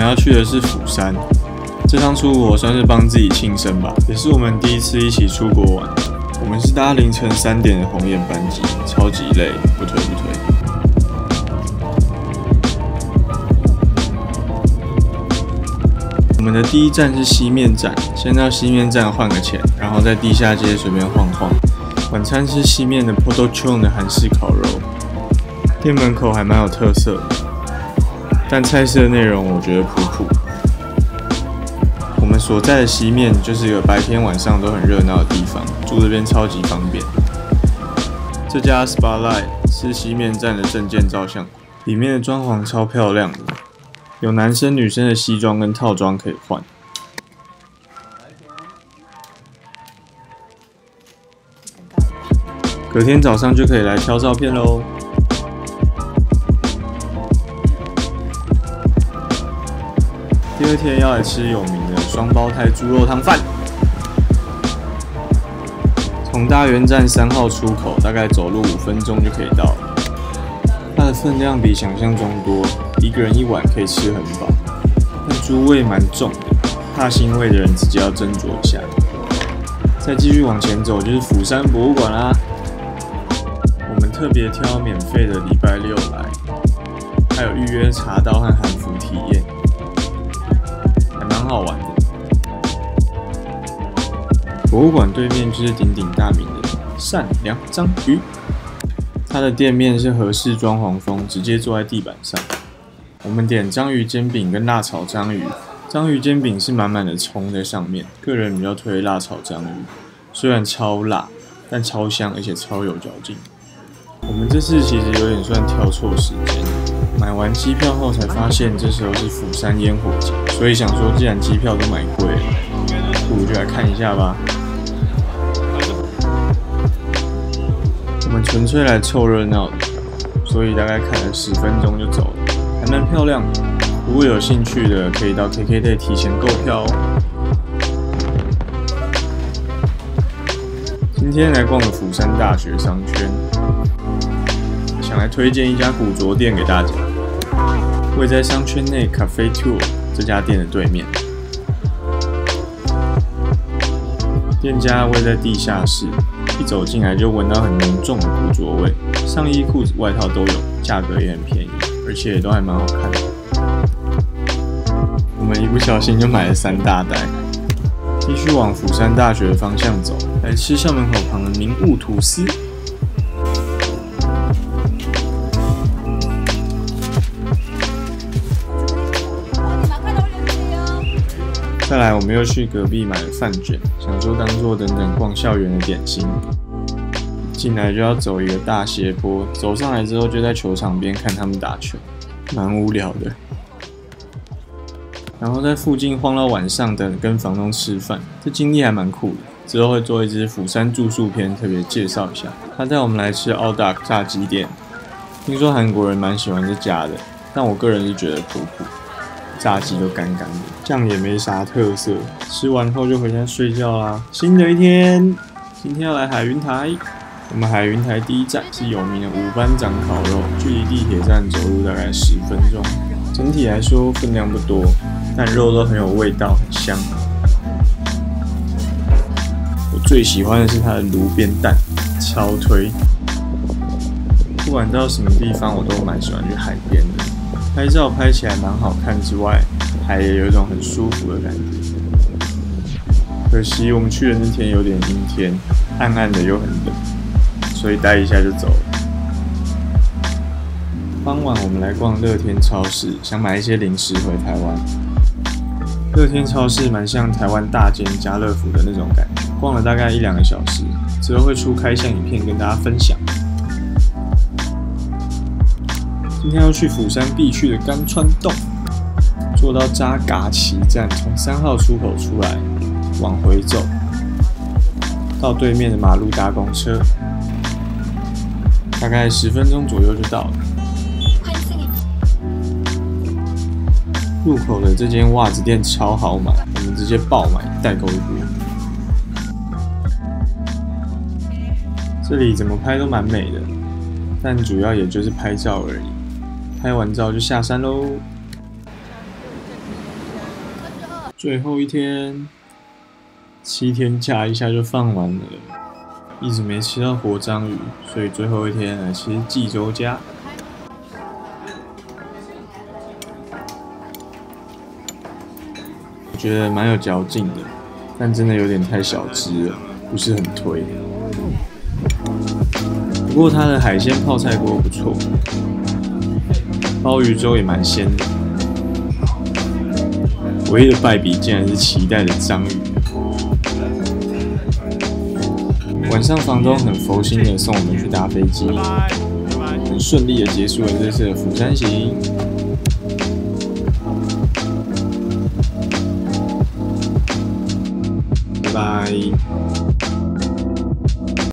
们要去的是釜山，这趟出国算是帮自己庆生吧，也是我们第一次一起出国玩。我们是搭凌晨三点的红眼班机，超级累，不推不推。我们的第一站是西面站，先到西面站换个钱，然后在地下街随便晃晃。晚餐是西面的 p o t o c h o n 的韩式烤肉，店门口还蛮有特色，但菜色内容我觉得普普。我们所在的西面就是一个白天晚上都很热闹的地方，住这边超级方便。这家 Spotlight 是西面站的证件照相馆，里面的装潢超漂亮的。有男生女生的西装跟套装可以换。隔天早上就可以来挑照片喽。第二天要来吃有名的双胞胎猪肉汤饭。从大园站三号出口，大概走路五分钟就可以到。它的分量比想象中多。一个人一碗可以吃很饱，但猪味蛮重的，怕腥味的人自己要斟酌一下。再继续往前走就是釜山博物馆啦。我们特别挑免费的礼拜六来，还有预约茶道和韩服体验，好玩的。博物馆对面就是鼎鼎大名的善良章鱼，它的店面是合适装潢风，直接坐在地板上。我们点章鱼煎饼跟辣炒章鱼，章鱼煎饼是满满的葱在上面，个人比较推辣炒章鱼，虽然超辣，但超香而且超有嚼劲。我们这次其实有点算挑错时间，买完机票后才发现这时候是釜山烟火节，所以想说既然机票都买贵了，不如就来看一下吧。我们纯粹来凑热闹的，所以大概看了十分钟就走了。还蛮漂亮的，如果有兴趣的，可以到 KKday 提前购票哦。今天来逛了釜山大学商圈，想来推荐一家古着店给大家，位在商圈内 Cafe Two 这家店的对面，店家位在地下室，一走进来就闻到很浓重的古着味，上衣、裤子、外套都有，价格也很便宜。而且都还蛮好看的。我们一不小心就买了三大袋，继续往釜山大学的方向走，来吃校门口旁的名物吐司。再来，我们又去隔壁买了饭卷，想说当做等等逛校园的点心。进来就要走一个大斜坡，走上来之后就在球场边看他们打球，蛮无聊的。然后在附近晃到晚上，等跟房东吃饭，这经历还蛮酷的。之后会做一支釜山住宿片，特别介绍一下。他带我们来吃奥达炸鸡店，听说韩国人蛮喜欢这家的，但我个人是觉得普普，炸鸡都干干的，酱也没啥特色。吃完后就回家睡觉啦。新的一天，今天要来海云台。我们海云台第一站是有名的五班长烤肉，距离地铁站走路大概十分钟。整体来说分量不多，但肉都很有味道，很香。我最喜欢的是它的炉边蛋，超推。不管到什么地方，我都蛮喜欢去海边的，拍照拍起来蛮好看之外，还有一种很舒服的感觉。可惜我们去的那天有点阴天，暗暗的又很冷。所以待一下就走了。傍晚我们来逛乐天超市，想买一些零食回台湾。乐天超市蛮像台湾大间家乐福的那种感觉，逛了大概一两个小时，之后会出开箱影片跟大家分享。今天要去釜山必去的甘川洞，坐到扎嘎奇站，从三号出口出来，往回走，到对面的马路搭公车。大概十分钟左右就到了。入口的这间袜子店超好买，我们直接爆买代购一波。这里怎么拍都蛮美的，但主要也就是拍照而已。拍完照就下山喽。最后一天，七天假一下就放完了，一直没吃到活章鱼，所以最后一天来吃济州家。我觉得蛮有嚼劲的，但真的有点太小只了，不是很推。不过它的海鲜泡菜锅不错，鲍鱼粥也蛮鲜的。唯一的败笔竟然是期待的章鱼。晚上房东很佛心的送我们去搭飞机，很顺利的结束了这次的釜山行。拜拜。